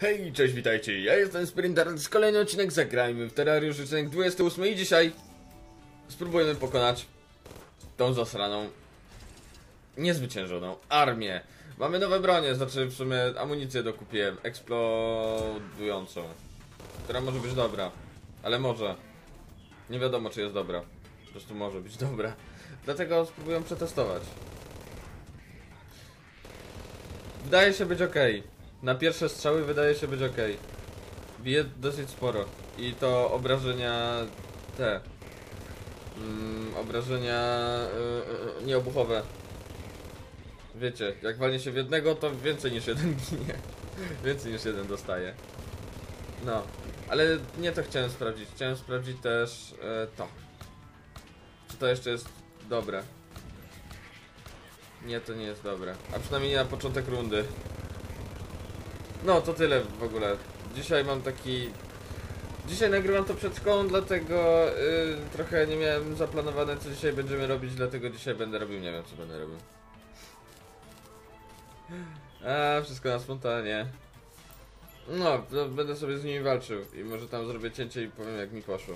Hej, cześć, witajcie, ja jestem Sprinter, to jest kolejny odcinek Zagrajmy w Terrariusz, odcinek 28 i dzisiaj spróbujemy pokonać tą zasraną, niezwyciężoną armię. Mamy nowe bronie, znaczy w sumie amunicję dokupiłem, eksplodującą, która może być dobra, ale może. Nie wiadomo czy jest dobra, po prostu może być dobra. Dlatego spróbuję przetestować. Wydaje się być ok. Na pierwsze strzały wydaje się być ok. Bije dosyć sporo. I to obrażenia te. Mm, obrażenia yy, yy, nieobuchowe. Wiecie, jak walnie się w jednego, to więcej niż jeden ginie. więcej niż jeden dostaje. No, ale nie to chciałem sprawdzić. Chciałem sprawdzić też e, to. Czy to jeszcze jest dobre. Nie, to nie jest dobre. A przynajmniej nie na początek rundy. No, to tyle w ogóle. Dzisiaj mam taki... Dzisiaj nagrywam to przed szkołą, dlatego yy, trochę nie miałem zaplanowane co dzisiaj będziemy robić, dlatego dzisiaj będę robił, nie wiem co będę robił. A, wszystko na spontanie. No, będę sobie z nimi walczył i może tam zrobię cięcie i powiem jak mi poszło.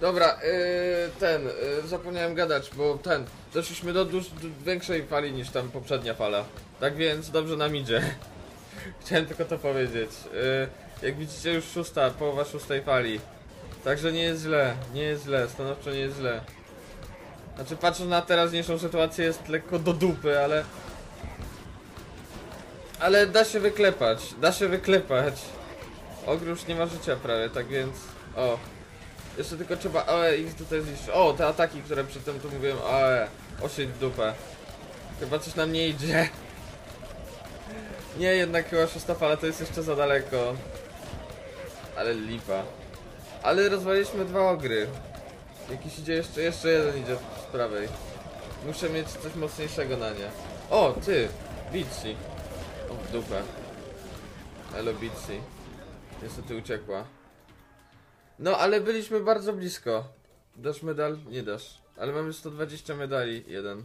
Dobra, yy, ten, yy, zapomniałem gadać, bo ten, doszliśmy do duż, du, większej fali niż tam poprzednia fala. Tak więc dobrze nam idzie. Chciałem tylko to powiedzieć. Yy, jak widzicie już szósta, połowa szóstej fali. Także nie jest źle, nie jest źle, stanowczo nie jest źle. Znaczy patrząc na teraźniejszą sytuację jest lekko do dupy, ale... Ale da się wyklepać, da się wyklepać. Ogróż nie ma życia prawie, tak więc... O, jeszcze tylko trzeba AE ich tutaj zniszczyć. O, te ataki, które przedtem tu mówiłem, AE. Osieć w dupę. Chyba coś nam nie idzie. Nie, jednak chyba szósta fala to jest jeszcze za daleko. Ale lipa. Ale rozwaliliśmy dwa ogry. Jakiś idzie jeszcze, jeszcze jeden idzie z prawej. Muszę mieć coś mocniejszego na nie. O, ty! Bici. O, w dupę. Elo Bici. Niestety uciekła. No, ale byliśmy bardzo blisko. Dasz medal? Nie dasz. Ale mamy 120 medali, jeden.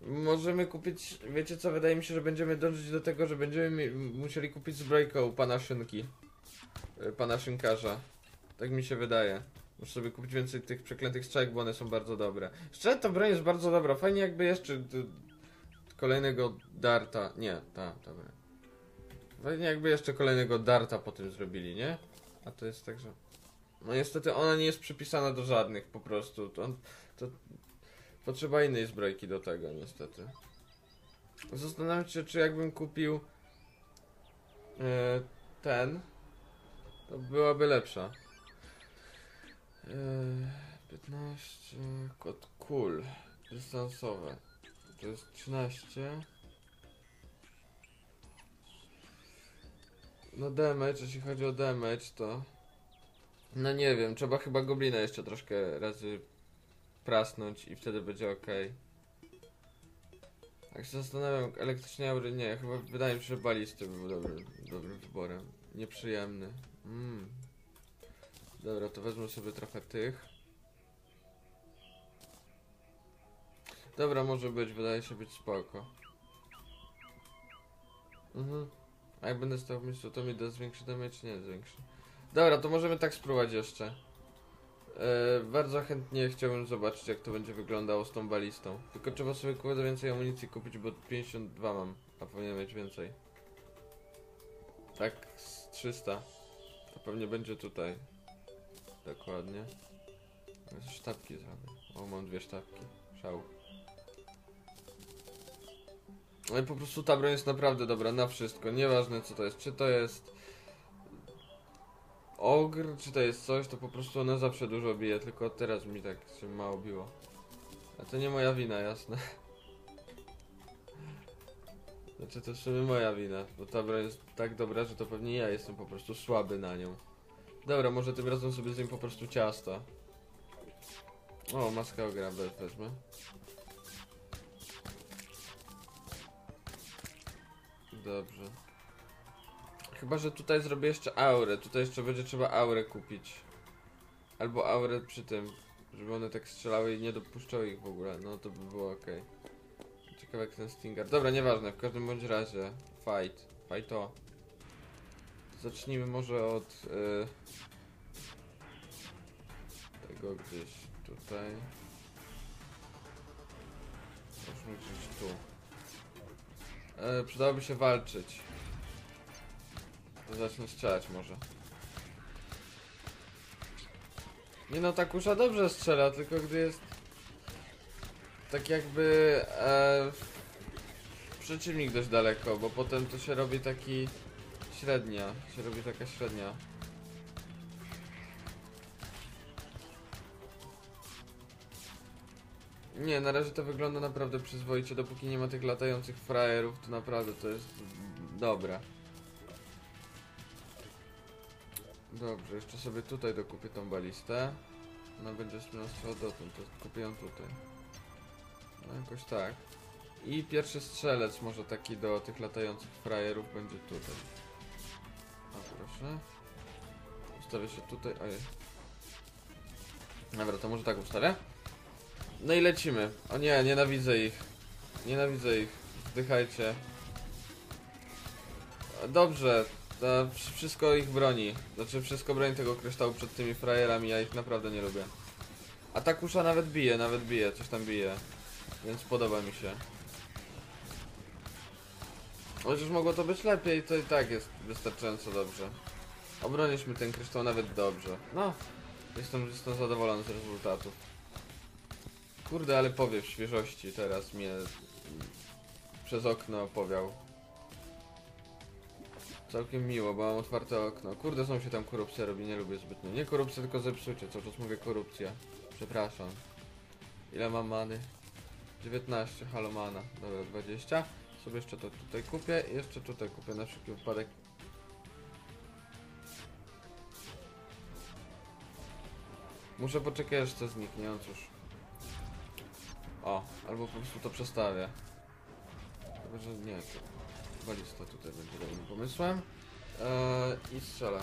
Możemy kupić, wiecie co, wydaje mi się, że będziemy dążyć do tego, że będziemy musieli kupić zbrojkę u pana Szynki. Y, Pana Szynkarza. Tak mi się wydaje. Muszę sobie kupić więcej tych przeklętych strzałek, bo one są bardzo dobre. Szczerze, ta broń jest bardzo dobra. Fajnie jakby jeszcze y, kolejnego darta. Nie, ta, dobra. Fajnie jakby jeszcze kolejnego darta po tym zrobili, nie? A to jest tak, że... No niestety ona nie jest przypisana do żadnych po prostu. To, to potrzeba innej zbrojki do tego niestety. Zastanawiam się, czy jakbym kupił e, ten, to byłaby lepsza. E, 15 kod kul dystansowe. To jest 13. No damage, jeśli chodzi o damage, to... No nie wiem, trzeba chyba goblina jeszcze troszkę razy prasnąć i wtedy będzie ok. Tak się zastanawiam, elektryczne aury nie, chyba wydaje mi się, że balisty by był dobrym, dobrym wyborem. Nieprzyjemny. Mm. Dobra, to wezmę sobie trochę tych. Dobra, może być, wydaje się być spoko. Mhm. A jak będę stał w miejscu, to mi da zwiększy damage? Nie, zwiększy. Dobra, to możemy tak spróbować jeszcze. E, bardzo chętnie chciałbym zobaczyć, jak to będzie wyglądało z tą balistą. Tylko trzeba sobie kurde więcej amunicji kupić, bo 52 mam, a powinien mieć więcej. Tak, z 300. To pewnie będzie tutaj. Dokładnie. Sztabki zrobię. O, mam dwie sztabki. Szał. Ale po prostu ta broń jest naprawdę dobra na wszystko. Nieważne co to jest. Czy to jest ogr, czy to jest coś, to po prostu ona zawsze dużo bije. Tylko teraz mi tak się mało biło. A to nie moja wina, jasne. Znaczy to w sumie moja wina, bo ta broń jest tak dobra, że to pewnie ja jestem po prostu słaby na nią. Dobra, może tym razem sobie zjem po prostu ciasta. O, maska ogra we- wezmę. Dobrze. Chyba, że tutaj zrobię jeszcze aurę. Tutaj jeszcze będzie trzeba aurę kupić. Albo aurę przy tym, żeby one tak strzelały i nie dopuszczały ich w ogóle. No to by było ok. Ciekawe jak ten Stinger. Dobra, nieważne, w każdym bądź razie. Fight. Fight to. Zacznijmy może od y, tego gdzieś tutaj. Możemy gdzieś tu. E, przydałoby się walczyć. Zacznę strzelać może. Nie no, Takusza dobrze strzela, tylko gdy jest tak jakby e, przeciwnik dość daleko, bo potem to się robi taki średnia, się robi taka średnia. Nie, na razie to wygląda naprawdę przyzwoicie, dopóki nie ma tych latających frajerów, to naprawdę to jest dobre. Dobrze, jeszcze sobie tutaj dokupię tą balistę. Ona będzie sprzedawała dotąd, to kupię ją tutaj. No jakoś tak. I pierwszy strzelec może taki do tych latających frajerów będzie tutaj. O proszę. Ustawię się tutaj, ojej. Dobra, to może tak ustawię. No i lecimy. O nie, nienawidzę ich. Nienawidzę ich. Wdychajcie. Dobrze, to wsz- wszystko ich broni. Znaczy wszystko broni tego kryształu przed tymi frajerami, ja ich naprawdę nie lubię. A ta kusza nawet bije, nawet bije, coś tam bije. Więc podoba mi się. Chociaż mogło to być lepiej, to i tak jest wystarczająco dobrze. Obroniliśmy ten kryształ nawet dobrze. No, jestem, jestem zadowolony z rezultatów. Kurde, ale powiew świeżości teraz mnie przez okno opowiał. Całkiem miło, bo mam otwarte okno. Kurde, znowu się tam korupcja robi, nie lubię zbytnio. Nie korupcja, tylko zepsucie, cały czas mówię korupcja. Przepraszam. Ile mam many? 19, halo mana. Dobra, 20. Sobie jeszcze to tutaj kupię i jeszcze tutaj kupię na wszelki wypadek. Muszę poczekać aż to zniknie, no cóż. O, albo po prostu to przestawię. Chyba, że nie, to balista tutaj będzie dobrym pomysłem. Eee, I strzelę.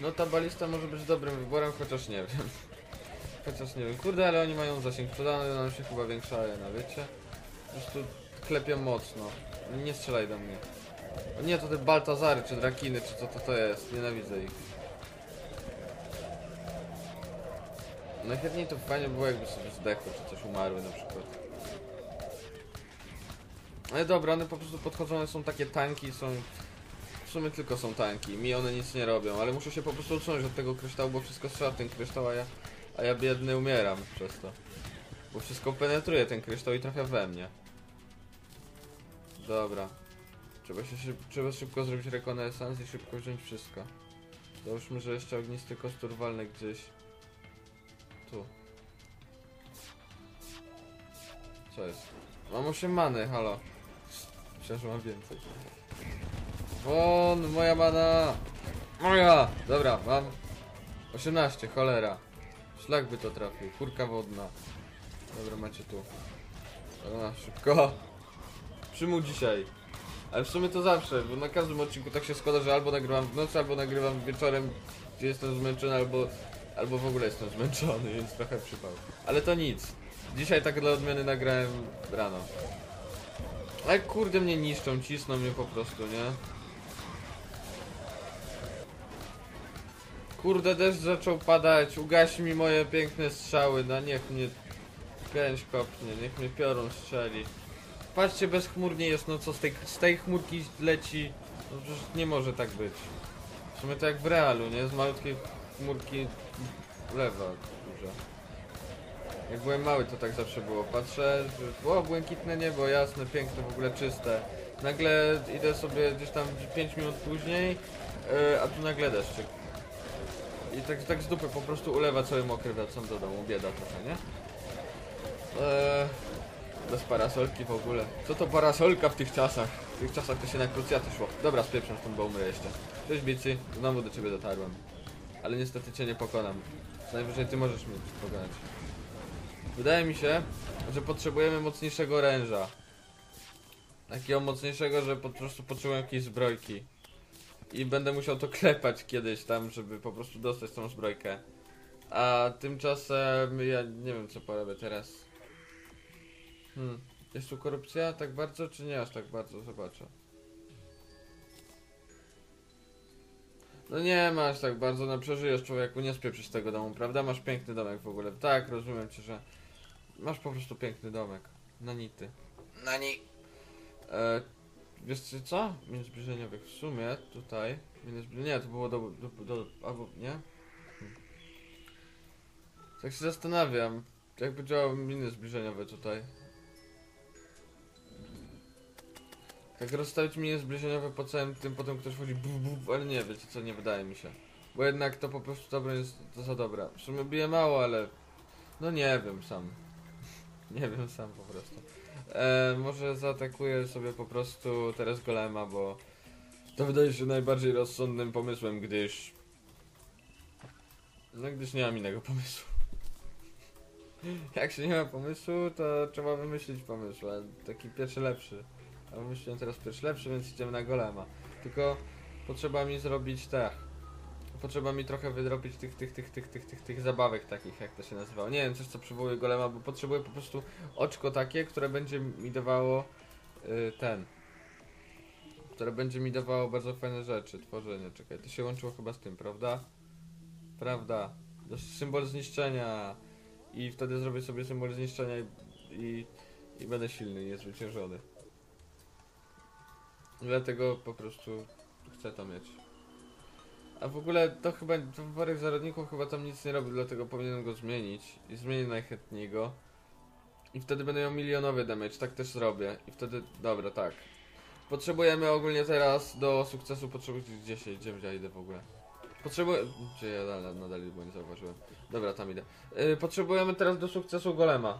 No ta balista może być dobrym wyborem, chociaż nie wiem. Chociaż nie wiem. Kurde, ale oni mają zasięg przydany, nam się chyba większa arena, wiecie? Po prostu klepią mocno. Nie strzelaj do mnie. O nie, to te Baltazary, czy Drakiny, czy co to to jest. Nienawidzę ich. Najchętniej to fajnie było jakby sobie zdechły, czy coś umarły na przykład. Ale dobra, one po prostu podchodzą, one są takie tanki, są... W sumie tylko są tanki, mi one nic nie robią, ale muszę się po prostu odsunąć od tego kryształu, bo wszystko strzela ten kryształ, a ja... A ja biedny umieram przez to. Bo wszystko penetruje ten kryształ i trafia we mnie. Dobra. Trzeba się szyb trzeba szybko zrobić rekonesans i szybko wziąć wszystko. Załóżmy, że jeszcze ognisty kostur walny gdzieś. Co jest? Mam 8 many, halo. Myślałem, że mam więcej. Won, moja mana! Moja! Dobra, mam 18, cholera. Szlak by to trafił, kurka wodna. Dobra, macie tu. Dobra, szybko. Przymuł dzisiaj. Ale w sumie to zawsze, bo na każdym odcinku tak się składa, że albo nagrywam w nocy, albo nagrywam wieczorem, gdzie jestem zmęczony, albo, albo w ogóle jestem zmęczony, więc trochę przypał. Ale to nic. Dzisiaj tak dla odmiany nagrałem rano. Ale kurde mnie niszczą, cisną mnie po prostu, nie? Kurde, deszcz zaczął padać, ugaś mi moje piękne strzały, no niech mnie pięć kopnie, niech mnie piorun strzeli. Patrzcie, bezchmurnie jest, no co z tej, z tej chmurki leci, no przecież nie może tak być. W sumie to jak w realu, nie? Z malutkiej chmurki lewa duża. Jak byłem mały to tak zawsze było, patrzę, o, błękitne niebo, jasne, piękne, w ogóle czyste. Nagle idę sobie gdzieś tam 5 minut później, yy, a tu nagle deszczyk. I tak, tak z dupy po prostu ulewa cały mokry, wracam do domu, bieda trochę, nie? Eee, bez parasolki w ogóle. Co to parasolka w tych czasach? W tych czasach to się na krucjaty szło. Dobra, spieprzam stąd, bo umrę jeszcze. Cześć bicy, znowu do ciebie dotarłem. Ale niestety cię nie pokonam. Najwyżej ty możesz mnie pokonać. Wydaje mi się, że potrzebujemy mocniejszego oręża. Takiego mocniejszego, że po prostu potrzebuję jakiejś zbrojki. I będę musiał to klepać kiedyś tam, żeby po prostu dostać tą zbrojkę. A tymczasem ja nie wiem co porobię teraz. Hmm. Jest tu korupcja tak bardzo, czy nie aż tak bardzo? Zobaczę. No nie masz tak bardzo, no przeżyjesz człowieku, nie spieprzysz tego domu, prawda? Masz piękny domek w ogóle. Tak, rozumiem cię, że masz po prostu piękny domek. Na nity. Na ni. E, wiesz co? Minus zbliżeniowych w sumie tutaj. Minus, nie, to było do, do, do albo nie? Hmm. Tak się zastanawiam, jakby działał miny zbliżeniowe tutaj. Jak rozstawić miny zbliżeniowe po całym tym, potem ktoś wchodzi buf, buf, ale nie, wiecie co, nie wydaje mi się. Bo jednak to po prostu dobre jest to za dobra. W sumie bije mało, ale... No nie wiem sam. nie wiem sam po prostu. E, może zaatakuję sobie po prostu teraz golema, bo... To wydaje się najbardziej rozsądnym pomysłem, gdyż... No gdyż nie mam innego pomysłu. Jak się nie ma pomysłu, to trzeba wymyślić pomysł, ale taki pierwszy lepszy. A wymyśliłem teraz pierwszy lepszy, więc idziemy na golema. Tylko potrzeba mi zrobić te. Potrzeba mi trochę wydropić tych, tych, tych, tych, tych, tych, tych zabawek takich, jak to się nazywało. Nie wiem, coś co przywołuje golema, bo potrzebuję po prostu oczko takie, które będzie mi dawało y, ten. Które będzie mi dawało bardzo fajne rzeczy, tworzenie. Czekaj, to się łączyło chyba z tym, prawda? Prawda. To symbol zniszczenia. I wtedy zrobię sobie symbol zniszczenia i, i, i będę silny i niezwyciężony. Dlatego po prostu chcę to mieć. A w ogóle to chyba, to worek zarodników chyba tam nic nie robi, dlatego powinienem go zmienić. I zmienię najchętniej. I wtedy będę miał milionowy damage, tak też zrobię. I wtedy, dobra, tak. Potrzebujemy ogólnie teraz do sukcesu, potrzebuję gdzie się, gdzie ja idę w ogóle. Potrzebuję, gdzie ja nadal, nadal bo nie zauważyłem. Dobra, tam idę. Yy, potrzebujemy teraz do sukcesu golema.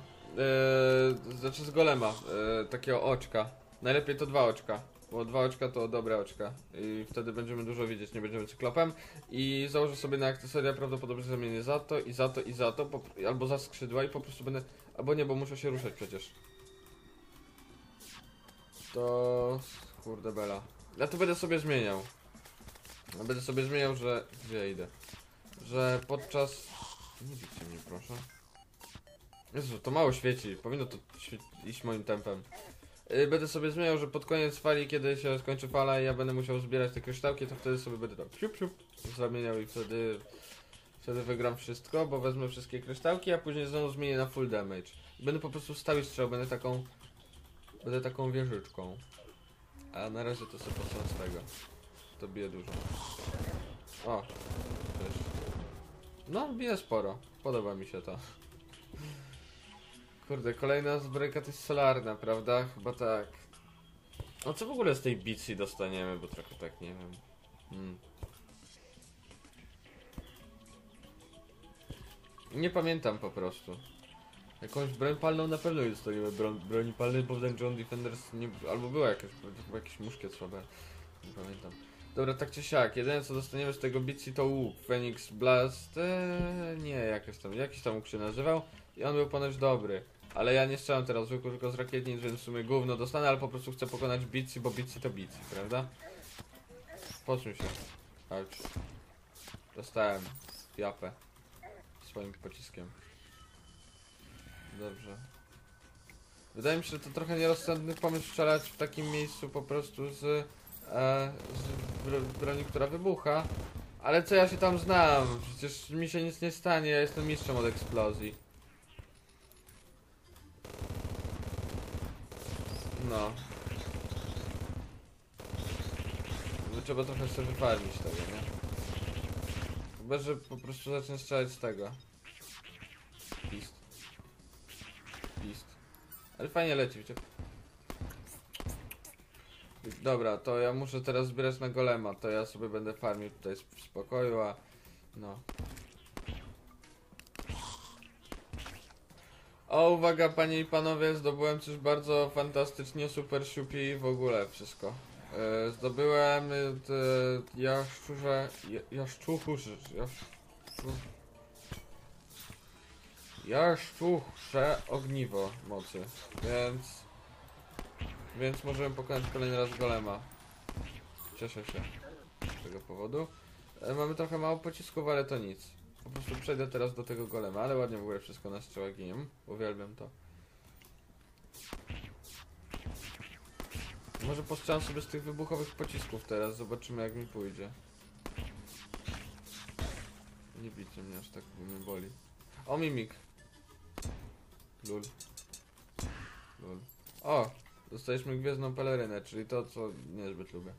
Yy, znaczy z golema, yy, takiego oczka. Najlepiej to dwa oczka. Bo dwa oczka to dobre oczka. I wtedy będziemy dużo widzieć, nie będziemy cyklopem. I założę sobie na akcesoria prawdopodobnie zamienię za to i za to i za to. Albo za skrzydła i po prostu będę. Albo nie, bo muszę się ruszać przecież. To. Kurde bela. Ja to będę sobie zmieniał. Będę sobie zmieniał, że. Gdzie ja idę? Że podczas. Nie widzicie mnie, proszę. Jezu, to mało świeci. Powinno to iść moim tempem. Yy, Będę sobie zmieniał, że pod koniec fali, kiedy się skończy fala i ja będę musiał zbierać te kryształki, to wtedy sobie będę tak siup, zamieniał i wtedy wtedy wygram wszystko, bo wezmę wszystkie kryształki, a później znowu zmienię na full damage. Będę po prostu stał i strzał, będę taką będę taką wieżyczką. A na razie to sobie potrzeba z tego. To bije dużo. O, też. No, bije sporo. Podoba mi się to. Kurde, kolejna zbrojka to jest solarna, prawda? Chyba tak. No co w ogóle z tej bicji dostaniemy, bo trochę tak nie wiem. Hmm. Nie pamiętam po prostu. Jakąś broń palną na pewno nie dostaniemy. Bro broni palnej, bo w Dungeon Defenders nie... Albo była jakaś, chyba jakiś muszkiet słabe. Nie pamiętam. Dobra, tak czy siak, jedyne co dostaniemy z tego bicji to łuk. Phoenix Blast... Eee, nie, jakiś tam, jakiś tam łuk się nazywał. I on był ponoć dobry. Ale ja nie strzelam teraz z łuku, tylko z rakietnic, więc w sumie gówno dostanę, ale po prostu chcę pokonać bici, bo bici to bici, prawda? Posuń się. Chodź. Dostałem japę. Swoim pociskiem. Dobrze. Wydaje mi się, że to trochę nierozsądny pomysł strzelać w takim miejscu po prostu z, e, z bro, broni, która wybucha. Ale co ja się tam znam? Przecież mi się nic nie stanie, ja jestem mistrzem od eksplozji. No. No trzeba trochę sobie wyfarmić tego, nie? Chyba, że po prostu zacznę strzelać z tego. Pist. Pist. Ale fajnie leci, wiecie. Dobra, to ja muszę teraz zbierać na golema, to ja sobie będę farmił tutaj w spokoju, a... No. O, uwaga, panie i panowie, zdobyłem coś bardzo fantastycznie, super siupi i w ogóle wszystko. E, zdobyłem te jaszczurze, ja- jaszczurze, jaszczur... Jaszczurze ogniwo mocy, więc... Więc możemy pokonać kolejny raz golema. Cieszę się z tego powodu. E, mamy trochę mało pocisków, ale to nic. Po prostu przejdę teraz do tego golema, ale ładnie w ogóle wszystko na strzała ginie. Uwielbiam to. Może postrzelam sobie z tych wybuchowych pocisków teraz, zobaczymy jak mi pójdzie. Nie bijcie mnie aż tak, bo mnie boli. O, mimik. Lul. Lul. O! Dostaliśmy gwiezdną pelerynę, czyli to, co niezbyt lubię.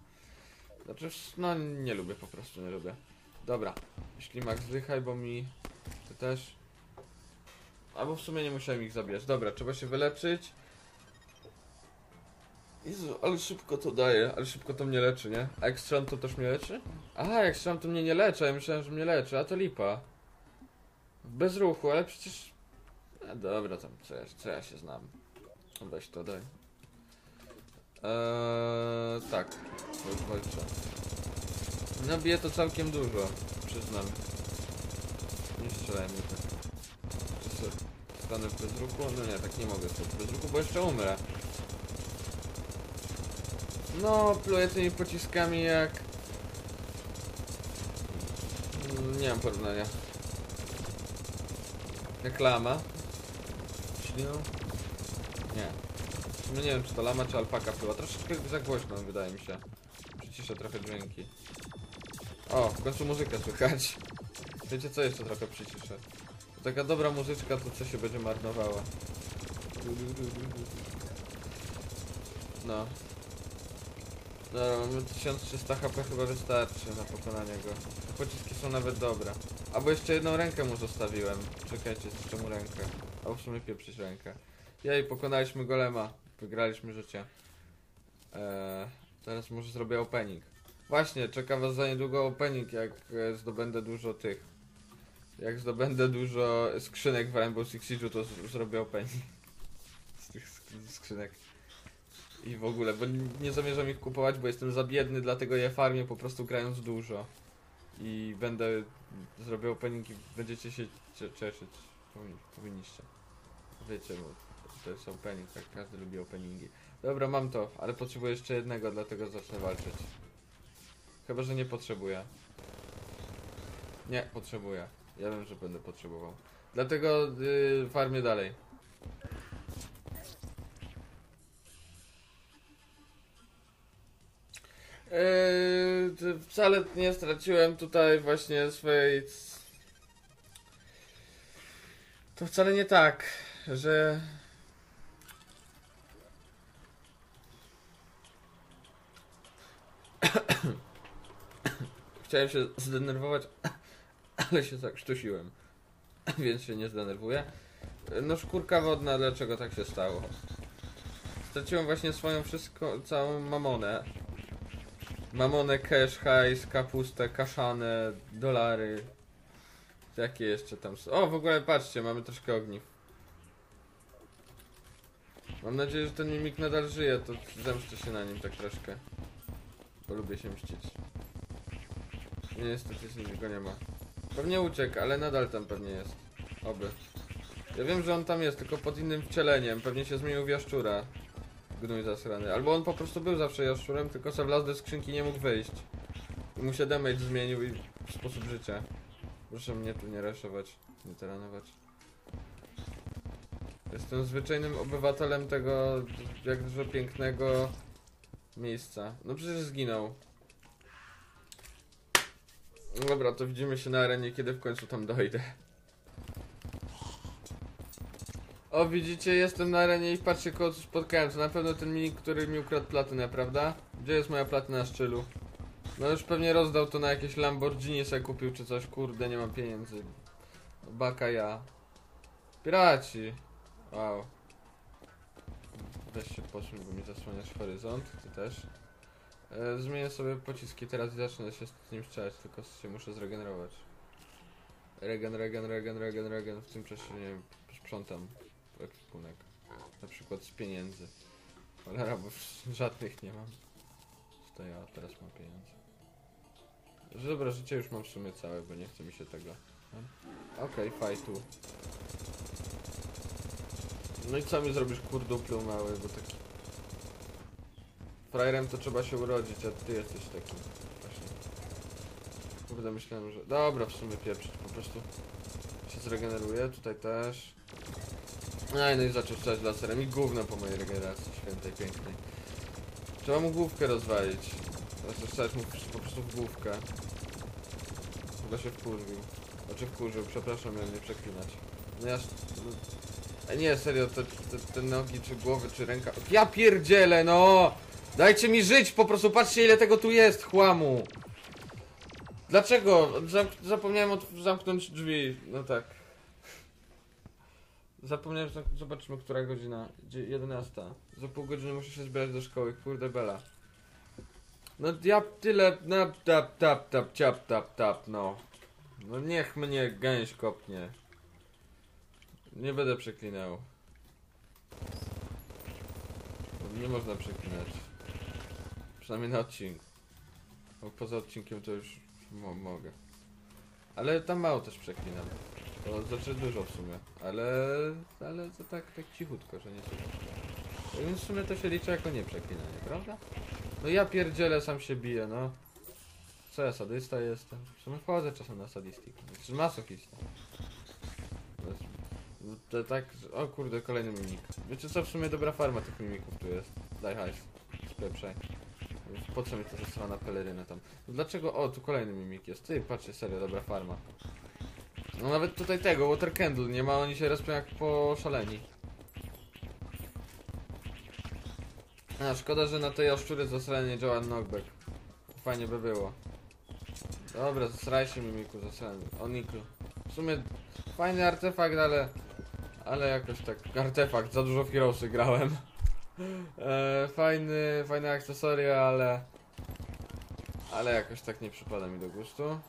Znaczy, no nie lubię, po prostu nie lubię. Dobra, ślimak zdychaj, bo mi... Ty też. Albo w sumie nie musiałem ich zabijać. Dobra, trzeba się wyleczyć. Jezu, ale szybko to daje, ale szybko to mnie leczy, nie? A jak strzelam to też mnie leczy? Aha, jak strzelam to mnie nie leczy, ja myślałem, że mnie leczy, a to lipa. Bez ruchu, ale przecież... A dobra, tam, co ja, co ja się znam. No Weź to, daj. Eee, tak, walczę. No bije to całkiem dużo, przyznam. Nie strzelaj mi tak. Stanę w bezruchu? No nie, tak nie mogę stać w bezruchu, bo jeszcze umrę. No, pluję tymi pociskami jak... Nie mam porównania. Jak lama. Nie. Sumie nie wiem, czy to lama, czy alpaka pluła. Troszeczkę za głośno, wydaje mi się. Przyciszę trochę dźwięki. O, w końcu muzykę słychać. Wiecie co, jeszcze trochę przyciszę. Taka dobra muzyczka, to co się będzie marnowała. No. Dobra, mamy 1300 HP chyba wystarczy na pokonanie go. Te pociski są nawet dobre. Albo jeszcze jedną rękę mu zostawiłem. Czekajcie, jeszcze mu rękę. Albo w sumie pieprzyć rękę. Jej, pokonaliśmy golema. Wygraliśmy życie. Eee, teraz może zrobię opening. Właśnie, czeka was za niedługo opening, jak e, zdobędę dużo tych. Jak zdobędę dużo skrzynek w Rainbow Six Siege'u, to zrobię opening. Z tych sk- skrzynek. I w ogóle, bo nie zamierzam ich kupować, bo jestem za biedny, dlatego je farmię po prostu grając dużo. I będę zrobił opening i będziecie się cie- cieszyć. Powinni, powinniście. Wiecie, bo to jest opening, tak każdy lubi openingi. Dobra, mam to, ale potrzebuję jeszcze jednego, dlatego zacznę walczyć. Chyba, że nie potrzebuję. Nie, potrzebuję. Ja wiem, że będę potrzebował. Dlatego yy, farmię dalej. Yy, wcale nie straciłem tutaj właśnie swojej. To wcale nie tak, że. Chciałem się zdenerwować, ale się zakrztusiłem. Więc się nie zdenerwuję. No szkórka wodna, dlaczego tak się stało? Straciłem właśnie swoją wszystko, całą mamonę. Mamonę, cash, hajs, kapustę, kaszanę, dolary. Jakie jeszcze tam są? O, w ogóle patrzcie, mamy troszkę ogniw. Mam nadzieję, że ten mimik nadal żyje, to zemszczę się na nim tak troszkę. Bo lubię się mścić. Nie, nim go nie ma. Pewnie uciekł, ale nadal tam pewnie jest. Oby. Ja wiem, że on tam jest, tylko pod innym wcieleniem. Pewnie się zmienił w jaszczura. Gnój zasrany. Albo on po prostu był zawsze jaszczurem, tylko se wlazł do skrzynki nie mógł wyjść. I mu się damage zmienił i sposób życia. Proszę mnie tu nie reszować, nie teranować. Jestem zwyczajnym obywatelem tego jakże pięknego miejsca. No przecież zginął. No Dobra, to widzimy się na arenie, kiedy w końcu tam dojdę. O, widzicie, jestem na arenie i patrzcie, kogo spotkałem. To na pewno ten minik, który mi ukradł platynę, prawda? Gdzie jest moja platyna na szczylu? No już pewnie rozdał to na jakieś Lamborghini sobie kupił czy coś. Kurde, nie mam pieniędzy. Baka ja. Piraci. Wow. Weź się posuń, bo mi zasłaniasz horyzont. Ty też. E, zmienię sobie pociski teraz zacznę się z nim strzelać, tylko się muszę zregenerować. Regen, regen, regen, regen, regen. W tym czasie nie sprzątam ekwipunek. Na przykład z pieniędzy. Cholera, bo żadnych nie mam. Tutaj ja teraz mam pieniądze. Dobra, życie już mam w sumie całe, bo nie chce mi się tego. Okej, okay, fightu. No i co mi zrobisz kurduplu mały, bo taki... Frajerem to trzeba się urodzić, a ty jesteś taki właśnie... Kurde, myślałem, że... Dobra, w sumie pieprz, po prostu się zregeneruje, tutaj też. No i no i zaczął strzelać laserem i gówno po mojej regeneracji świętej, pięknej. Trzeba mu główkę rozwalić. Strzelać mu po prostu w główkę. Chyba się wkurwił. Znaczy wkurzył, przepraszam, miałem nie przeklinać. No ja... Ej, nie, serio, te, te, te nogi, czy głowy, czy ręka... Ja pierdzielę, no! Dajcie mi żyć, po prostu patrzcie ile tego tu jest, chłamu! Dlaczego? Zamk zapomniałem zamknąć drzwi, no tak. Zapomniałem, zobaczmy, która godzina. Dzie- 11. Za pół godziny muszę się zbierać do szkoły, kurde bela. No ja tyle, no tap tap tap ciap tap tap, no. No niech mnie gęś kopnie. Nie będę przeklinał. Nie można przeklinać. Przynajmniej na odcinku. Bo poza odcinkiem to już mo mogę. Ale tam mało też przeklinam. To znaczy dużo w sumie. Ale, ale to tak, tak cichutko, że nie słyszę. Więc w sumie to się liczy jako nieprzeklinanie, prawda? No ja pierdzielę, sam się biję, no. Co ja sadysta jestem? W sumie wchodzę czasem na sadistikę. Znaczy masochista. To tak, o kurde, kolejny mimik. Wiecie co, w sumie dobra farma tych mimików tu jest. Daj hajs. Spieprzaj. Po co mi zasrana peleryna tam? No dlaczego? O, tu kolejny mimik jest. Ty, patrzcie, serio, dobra farma. No nawet tutaj tego, Water Candle nie ma, oni się respią jak poszaleni. A, szkoda, że na tej jaszczury zasranie nie działa knockback. Fajnie by było. Dobra, zasraj się mimiku. O Niklu. W sumie fajny artefakt, ale... Ale jakoś tak, artefakt, za dużo w Heroesy grałem. E, fajny, fajne akcesoria, ale... Ale jakoś tak nie przypada mi do gustu.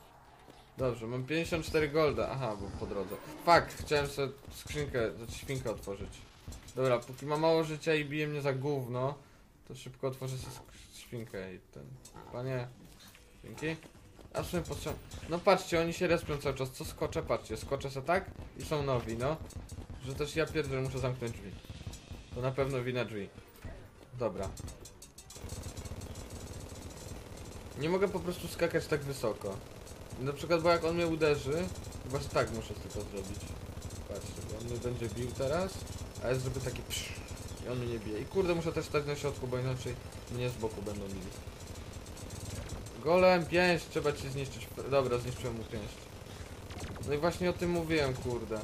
Dobrze, mam 54 golda. Aha, był po drodze. Fakt, chciałem sobie skrzynkę, znaczy świnkę otworzyć. Dobra, póki ma mało życia i bije mnie za gówno, to szybko otworzę sobie świnkę i ten... Panie... Dzięki. A w sumie. No patrzcie, oni się respią cały czas. Co skoczę? Patrzcie, skoczę se tak i są nowi, no. Że też ja pierdzę, muszę zamknąć drzwi. To na pewno wina drzwi. Dobra. Nie mogę po prostu skakać tak wysoko. Na przykład, bo jak on mnie uderzy, chyba że tak muszę tylko zrobić. Patrzcie, bo on mnie będzie bił teraz, a ja zrobię taki psz i on mnie nie bije. I kurde, muszę też stać na środku, bo inaczej mnie z boku będą bili. Golem, pięść, trzeba cię zniszczyć. Dobra, zniszczyłem mu pięść. No i właśnie o tym mówiłem, kurde.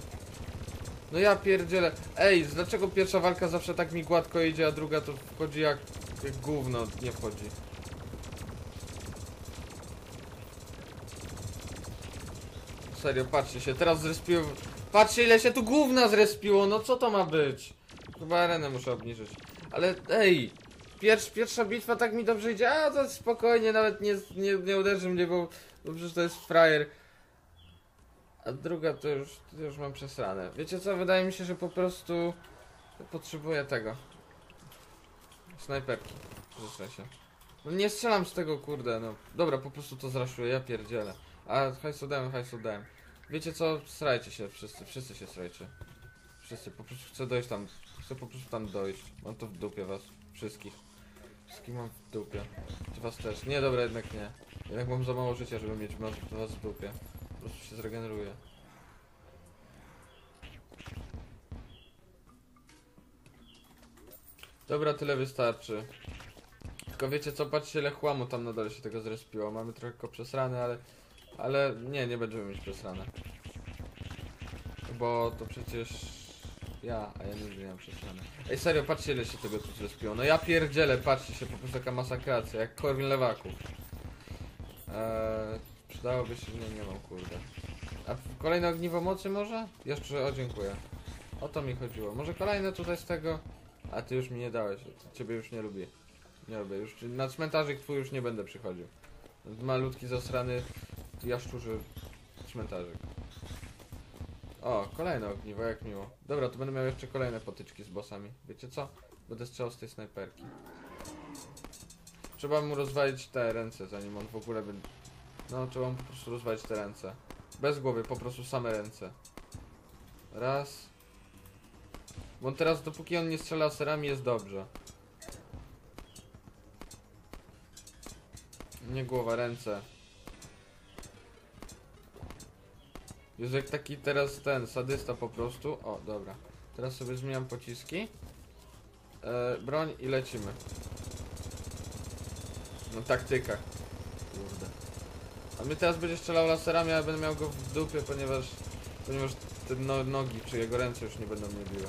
No ja pierdzielę. Ej, dlaczego pierwsza walka zawsze tak mi gładko idzie, a druga to wchodzi jak, jak gówno nie wchodzi? Serio, patrzcie się, teraz zrespiło... Patrzcie ile się tu gówna zrespiło, no co to ma być? Chyba arenę muszę obniżyć. Ale ej, pierwsz, pierwsza bitwa tak mi dobrze idzie, a to spokojnie, nawet nie, nie, nie uderzy mnie, bo, bo przecież to jest frajer. A druga to już, to już mam przesrane. Wiecie co, wydaje mi się, że po prostu potrzebuję tego. Snajperki. Życzę się. No nie strzelam z tego, kurde, no. Dobra, po prostu to zraszuję, ja pierdzielę. A hajsu dałem, hajsu dałem. Wiecie co, strajcie się wszyscy, wszyscy się strajcie. Wszyscy, po prostu chcę dojść tam, chcę po prostu tam dojść. Mam to w dupie was, wszystkich. Wszystkich mam w dupie. Czy was też? Nie, dobra, jednak nie. Jednak mam za mało życia, żeby mieć was w dupie. Prostu się zregeneruję. Dobra, tyle wystarczy. Tylko wiecie co, patrzcie ile chłamu tam nadal się tego zrespiło. Mamy trochę przesrane, ale... Ale nie, nie będziemy mieć przesrane. Bo to przecież... Ja, a ja nigdy nie mam przesrane. Ej, serio, patrzcie ile się tego tu zrespiło. No ja pierdzielę, patrzcie się, po prostu taka masakracja, jak Korwin Lewaków. Eee, przydałoby się... Nie, nie mam, kurde. A kolejne ogniwo mocy może? Jeszcze, o dziękuję. O to mi chodziło. Może kolejne tutaj z tego? A ty już mi nie dałeś, ciebie już nie lubię. Nie lubię, już na cmentarzyk twój już nie będę przychodził. Malutki zasrany jaszczurzy cmentarzyk. O, kolejne ogniwo, jak miło. Dobra, to będę miał jeszcze kolejne potyczki z bossami. Wiecie co? Będę strzelał z tej snajperki. Trzeba mu rozwalić te ręce, zanim on w ogóle będzie... No, trzeba mu po prostu rozwalić te ręce. Bez głowy, po prostu same ręce. Raz. Bo teraz, dopóki on nie strzela serami, jest dobrze. Nie głowa, ręce. Jest jak taki teraz ten sadysta po prostu. O, dobra. Teraz sobie zmieniam pociski. E, broń i lecimy. No taktyka. Kurde. A my teraz będzie strzelał laserami, a ja będę miał go w dupie, ponieważ ponieważ te no, nogi czy jego ręce już nie będą mnie biły.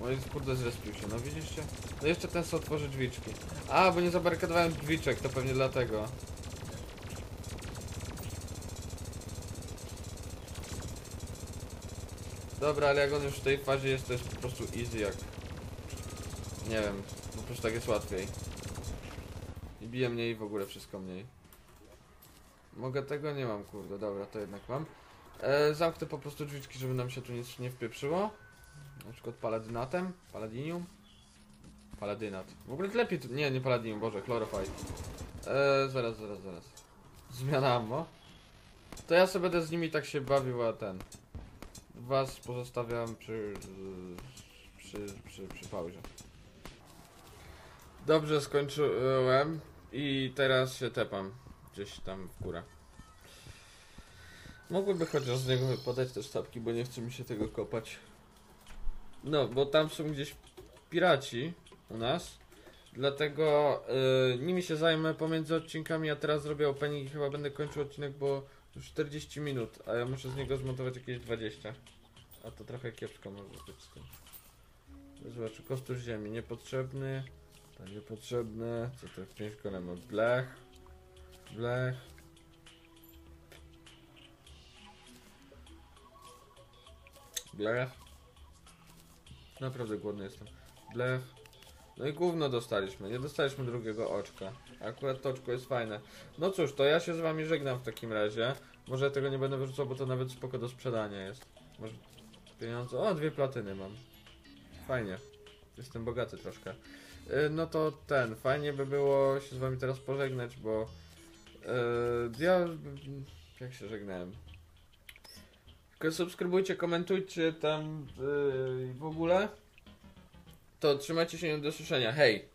Moi kurde zrespił się, no widzicie? No jeszcze ten co otworzy drzwiczki. A, bo nie zabarykadowałem drzwiczek, to pewnie dlatego. Dobra, ale jak on już w tej fazie jest, to jest po prostu easy jak... Nie wiem, po prostu tak jest łatwiej. Bije mniej w ogóle wszystko mniej. Mogę tego? Nie mam, kurde, dobra, to jednak mam. E, zamknę po prostu drzwiczki, żeby nam się tu nic nie wpieprzyło. Na przykład paladynatem, paladinium. Paladynat. W ogóle lepiej tu... Nie, nie paladinium, boże, chlorofight. E, zaraz, zaraz, zaraz. Zmiana ammo. To ja sobie będę z nimi tak się bawił, a ten... Was pozostawiam przy... przy, przy, przy pauzie. Dobrze, skończyłem. I teraz się tepam. Gdzieś tam w górę. Mogłyby chociaż z niego wypadać te sztabki, bo nie chce mi się tego kopać. No, bo tam są gdzieś piraci u nas. Dlatego y, nimi się zajmę pomiędzy odcinkami, a teraz zrobię opening i chyba będę kończył odcinek, bo już 40 minut, a ja muszę z niego zmontować jakieś 20. A to trochę kiepsko może być z tym. Zobacz, kostur ziemi niepotrzebny. To niepotrzebne. Co to w pięć kolem blech. Blech. Blech. Naprawdę głodny jestem. Blech. No i gówno dostaliśmy. Nie dostaliśmy drugiego oczka. Akurat to oczko jest fajne. No cóż, to ja się z wami żegnam w takim razie. Może tego nie będę wyrzucał, bo to nawet spoko do sprzedania jest. Może pieniądze. O, dwie platyny mam. Fajnie. Jestem bogaty troszkę. Y, No to ten, fajnie by było się z wami teraz pożegnać, bo yy, ja jak się żegnałem. Tylko subskrybujcie, komentujcie tam yy, w ogóle. To trzymajcie się do usłyszenia. Hej!